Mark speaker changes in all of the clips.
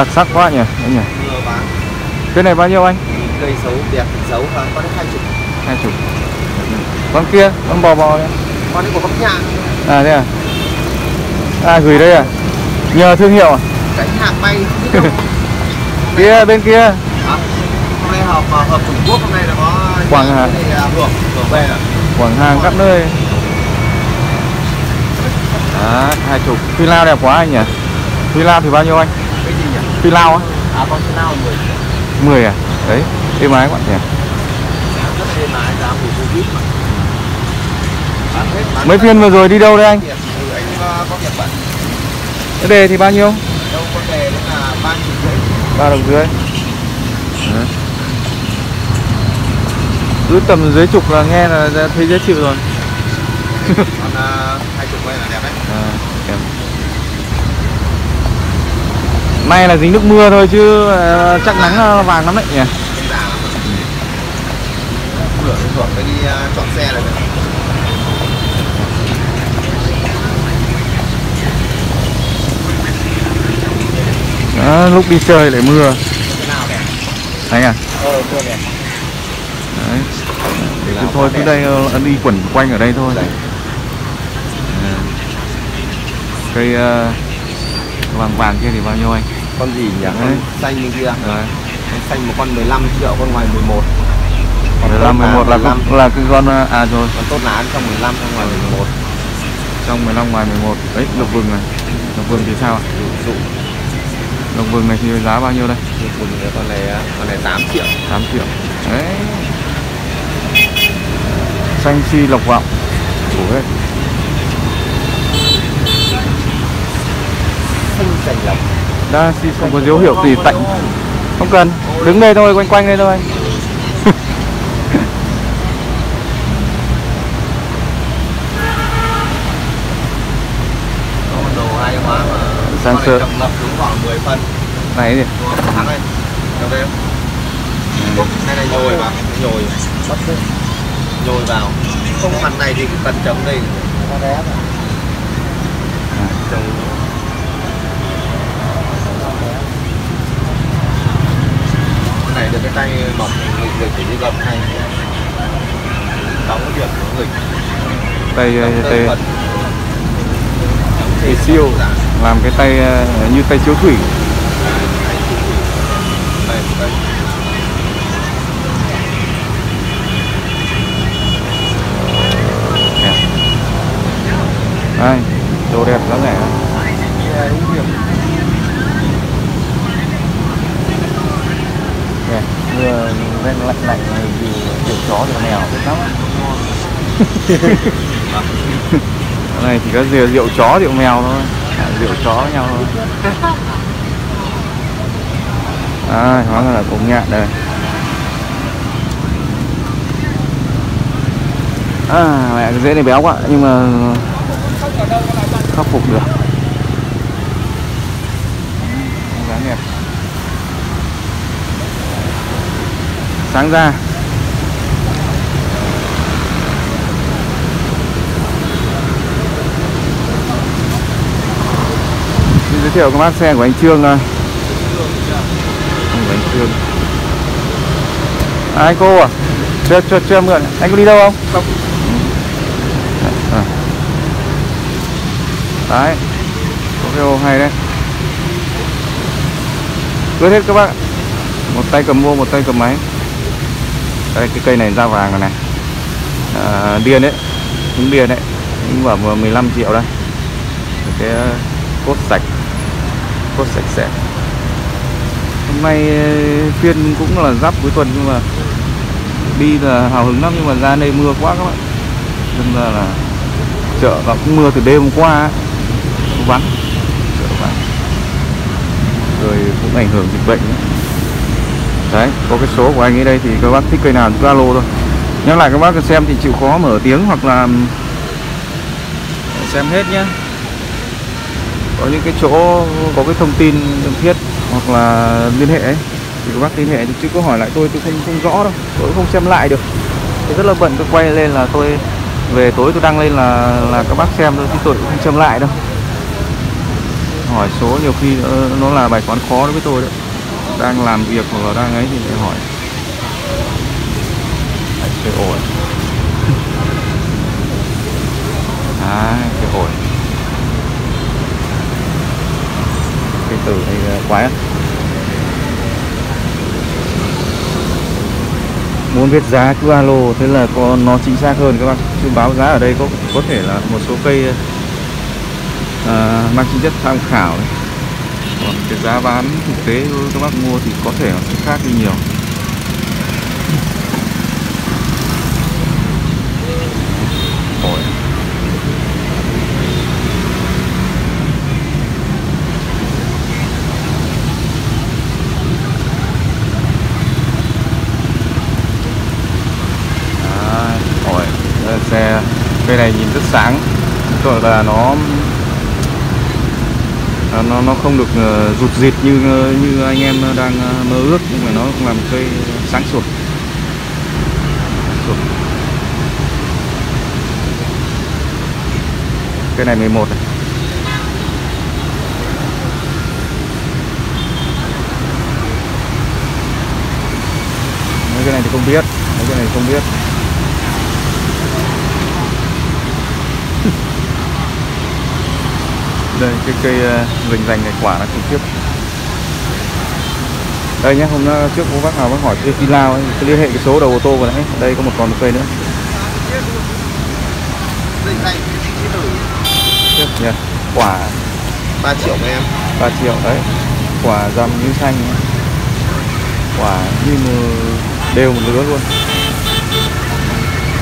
Speaker 1: đặc sắc quá nhỉ anh nhỉ? Cái này bao nhiêu anh?
Speaker 2: Cây xấu đẹp xấu có đến hai chục.
Speaker 1: Hai chục. Con kia con bò bò đấy
Speaker 2: con ấy của các nhà.
Speaker 1: À thế à? À gửi đây à? Nhờ thương hiệu à?
Speaker 2: Cánh hàng bay
Speaker 1: kia bên kia.
Speaker 2: Hả? hôm nay họp ờ, hợp Trung Quốc hôm nay là có
Speaker 1: Quảng Hà.
Speaker 2: này, à, hưởng hưởng về rồi
Speaker 1: quảng hàng khắp nơi. Đó hai chục. Phi lao đẹp quá anh nhỉ? Phi lao thì bao nhiêu anh phi lao á?
Speaker 2: À con xe nào mười.
Speaker 1: 10 à? Đấy êm ái các bạn nhỉ.
Speaker 2: Rất êm ái giá mùa covid mà bán hết bán
Speaker 1: mấy phiên vừa rồi đi đâu đấy anh?
Speaker 2: Việc, ừ, anh có việc bận
Speaker 1: cái đề thì bao nhiêu?
Speaker 2: Đâu có đề là ba rưỡi
Speaker 1: ba đồng dưới Đấy. cứ tầm dưới chục là nghe là thấy dễ chịu rồi.
Speaker 2: Còn ờ, hai chục đây là đẹp đấy.
Speaker 1: À, kèm may là dính nước mưa thôi chứ ờ, chắc nắng ờ, vàng lắm đấy nhỉ?
Speaker 2: Cái giá lắm đi chọn xe này
Speaker 1: Đó, lúc đi chơi lại mưa. Anh à?
Speaker 2: Ờ
Speaker 1: đấy. Thì cứ thôi cứ đây ờ, đi quẩn quanh ở đây thôi. Cây vàng vàng kia thì bao nhiêu anh?
Speaker 2: Con gì nhỉ? Con xanh như kia.
Speaker 1: Đấy.
Speaker 2: con xanh một con 15 triệu con ngoài 11 còn
Speaker 1: 15
Speaker 2: tốt là
Speaker 1: 11 là
Speaker 2: 15
Speaker 1: cái- là cái con ờ, à rồi.
Speaker 2: Còn tốt là trong 15 trong ngoài 11
Speaker 1: trong 15 ngoài 11 đấy lục vừng này. Lục vừng thì sao ạ?
Speaker 2: Dụ
Speaker 1: lục vừng này thì giá bao nhiêu đây?
Speaker 2: Dụ cùng con này con này 8 triệu.
Speaker 1: 8 triệu. Đấy. Xanh chi lộc vọng. Đủ hết si không có dấu hiệu gì tạnh. Không cần đứng đây thôi quanh quanh đây thôi.
Speaker 2: Có con đồ hay hóa mà
Speaker 1: Sang
Speaker 2: con
Speaker 1: sơ.
Speaker 2: này 10 phân
Speaker 1: này.
Speaker 2: Nhồi vào nhồi. Nhồi vào. Không. Mặt này thì cần trồng đây. Trồng cái này được cái tay mỏng nghịch nghịch để đi gầm hay đóng việc của nghịch
Speaker 1: tay tay tay siêu làm cái tay ờ, như tay chiếu thủy
Speaker 2: Đây, đây.
Speaker 1: đẹp đây đồ đẹp giá rẻ Nè, mưa ven lạnh lạnh này thì chó thì con mèo thích lắm Cái này chỉ có rượu, rượu chó rượu mèo thôi à, rượu chó với nhau thôi. À, hóa ra là cũng nhạn đây. À mẹ cái dễ này béo quá nhưng mà khắc phục được. Sáng ra. Giới thiệu các bác xe của anh Trương Không của anh Trương. À, anh cô à? Chưa chưa chưa mượn. Anh có đi đâu không? Không. À. đấy. Có cái ô hay đấy. Cứ hết các bác một tay cầm mua một tay cầm máy. Đây cái cây này da vàng rồi này. À, điên đấy. Trứng điên đấy. Nhưng mà 15 triệu đây. Cái cốt sạch có sạch sẽ. Hôm nay ờ, phiên cũng là giáp cuối tuần nhưng mà đi là hào hứng lắm nhưng mà ra đây mưa quá các bạn. Nên ra là chợ nó cũng mưa từ đêm qua cũng vắng. Chợ vắng. Rồi cũng ảnh hưởng dịch bệnh đấy, có cái số của anh ấy đây thì các bác thích cây nào cứ alo thôi. Nhắc lại các bác xem thì chịu khó mở tiếng hoặc là ừ, xem hết nhé có những cái chỗ có cái thông tin cần thiết hoặc là liên hệ ấy thì các bác liên hệ chứ có hỏi lại tôi tôi không không rõ đâu tôi cũng không xem lại được. Tôi rất là bận tôi quay lên là tôi về tối tôi đăng lên là là các bác xem thôi chứ tôi cũng không xem lại đâu. Hỏi số nhiều khi nó, là bài toán khó đối với tôi đấy. Đang làm việc hoặc là đang ấy thì phải hỏi. Đấy, cái ổi. À cái ổi. Cái từ này quái muốn biết giá cứ alo thế là có nó chính xác hơn các bác. Chứ báo giá ở đây có có thể là một số cây à, mang tính chất tham khảo đấy. còn cái giá bán thực tế các bác mua thì có thể nó sẽ khác đi nhiều Ổi. Đấy, ổi Đây là xe cây này nhìn rất sáng. Gọi là nó à, nó nó không được ờ, rụt rịt như ờ, như anh em đang ờ, mơ ước, nhưng mà nó cũng làm cây sáng sủa. Sủa. cây này 11 này. Mấy cái này thì không biết, mấy cái này thì không biết. Đây cái cây rình rành này quả nó khủng khiếp. Đây nhé hôm trước có bác nào bác hỏi cây phi lao ấy, liên hệ cái số đầu ô tô vừa nãy đây có một còn một cây nữa. Nha quả.
Speaker 2: 3 triệu mấy em.
Speaker 1: 3 triệu đấy. Quả răm như xanh. Quả như đều một lứa luôn.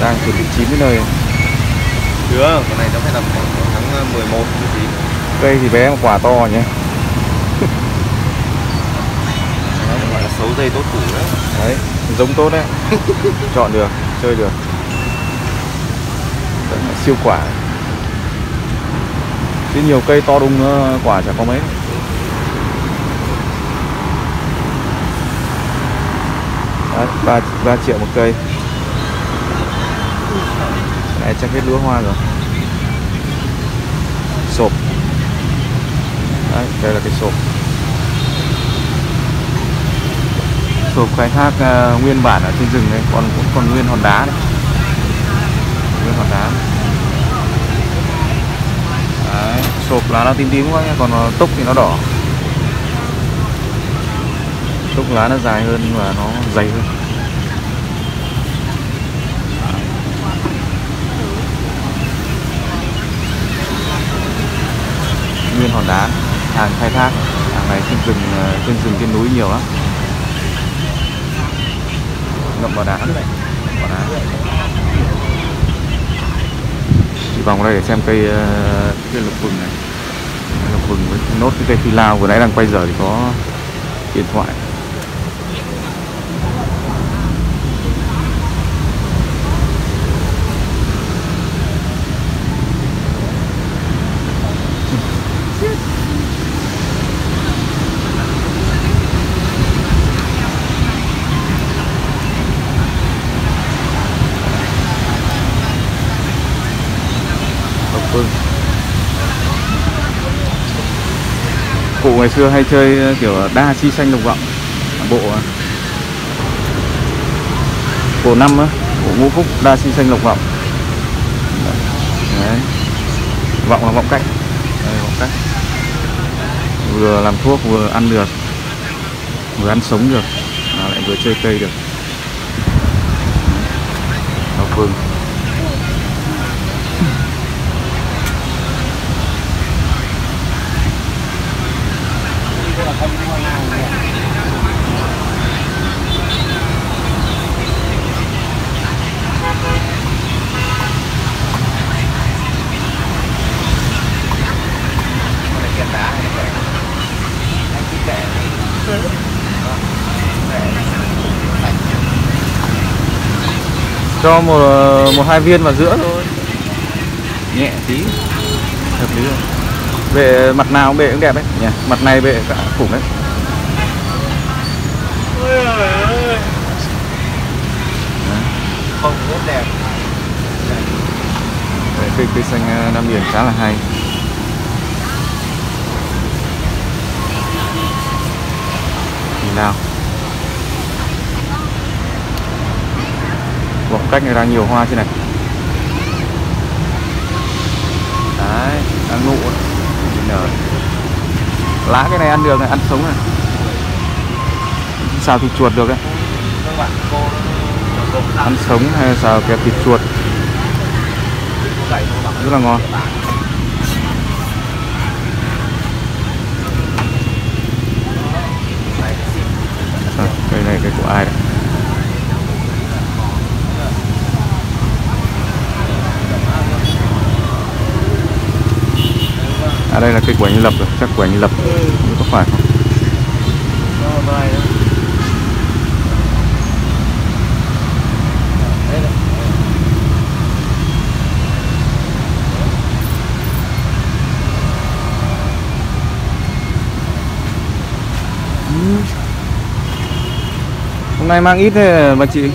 Speaker 1: Đang chuẩn bị chín đến nơi.
Speaker 2: Chưa cái này nó phải tầm khoảng tháng 11 như gì
Speaker 1: cây thì bé mà quả to nhé
Speaker 2: gọi là xấu dây tốt củ đấy
Speaker 1: đấy giống tốt đấy. Chọn được chơi được. Đấy, siêu quả. Chứ nhiều cây to đùng ờ, quả chả có mấy. Đấy, 3, 3 triệu một cây. Này chắc hết lúa hoa rồi. Sộp Đấy, đây là cái sộp Sộp khai thác uh, nguyên bản ở trên rừng này Còn cũng còn nguyên hòn đá đấy Nguyên hòn đá Đấy, sộp lá nó tím tím quá nhá Còn tốc túc thì nó đỏ. Túc lá nó dài hơn và nó dày hơn. Nguyên hòn đá hàng khai thác. Hàng này trên rừng ờ, trên rừng, trên núi nhiều lắm. Ngậm vào đá. Này vào đá. Chỉ vòng đây để xem cây ờ, cây lục vừng này. Lục vừng với nốt cái cây phi lao. Vừa nãy đang quay giờ thì có điện thoại. Phương Cụ ngày xưa hay chơi ờ, kiểu ờ, đa chi xanh lục vọng à, Bộ à, Bộ năm á Bộ ngũ phúc đa chi xanh lục vọng. Đấy. Vọng là vọng cách Đây, vọng cách Vừa làm thuốc vừa ăn được Vừa ăn sống được mà lại vừa chơi cây được. Lộc Phương vâng. cho một một hai viên vào giữa thôi. Nhẹ tí. Hợp lý rồi. Bệ mặt nào bệ cũng đẹp đấy. Nhỉ mặt này bệ cả khủng đấy.
Speaker 2: Không rất đẹp.
Speaker 1: Đấy, cây cây xanh ờ, nam biển khá là hay. Nào. Đào cách này đang nhiều hoa trên này. Đấy, đang nụ. Nở. Lá cái này ăn được này, ăn sống này. Xào thịt chuột được đấy Ăn sống hay xào kẹp thịt chuột? Rất là ngon. Ờ, cây này cây của ai đấy À đây là cây của anh Lập rồi, chắc của anh Lập Không có phải không?
Speaker 2: Này.
Speaker 1: Hôm nay mang ít thế bà chị?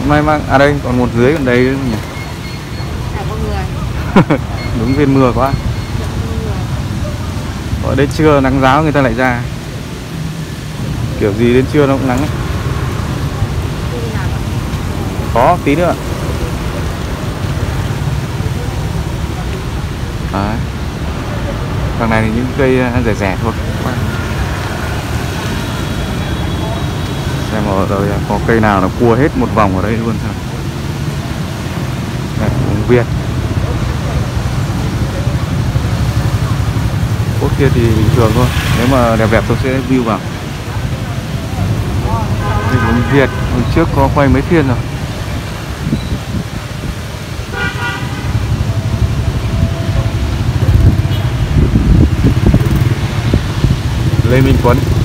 Speaker 1: Hôm nay mang, à đây còn một dưới còn đây nữa nhỉ? Đúng viên mưa quá ở đến trưa nắng giáo người ta lại ra. Kiểu gì đến trưa nó cũng nắng ấy. Có tí nữa Đấy. Thằng này thì những cây à, rẻ rẻ thôi. Xem ở rồi à, có cây nào nó cua hết một vòng ở đây luôn thôi. Đây, cũng Việt Cốt kia thì bình thường thôi. Nếu mà đẹp đẹp tôi sẽ view vào. Đây cũng Việt, Hồi trước có quay mấy phiên rồi. Lê Minh Tuấn.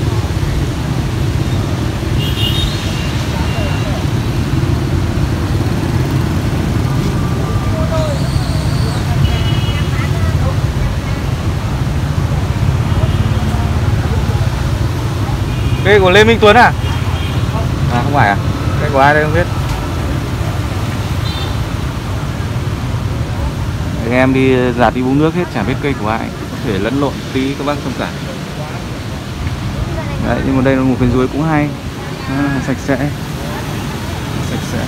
Speaker 1: Cây của Lê Minh Tuấn à? À không phải à? Cây của ai đây không biết? Anh em đi giạt đi uống nước hết chả biết cây của ai. Có thể lẫn lộn tí các bác thông cảm Đấy, nhưng mà đây là một cái ruồi cũng hay. À, Sạch sẽ. Sạch sẽ.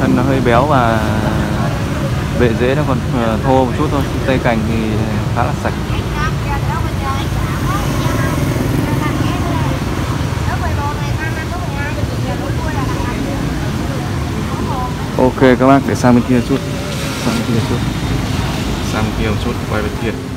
Speaker 1: Thân nó hơi béo và Bệ rễ nó còn ờ, thô một chút thôi. Cây cành thì khá là sạch. Ok, các bác, để sang bên kia chút. Sang bên kia chút. Sang bên kia một chút, quay bên kia.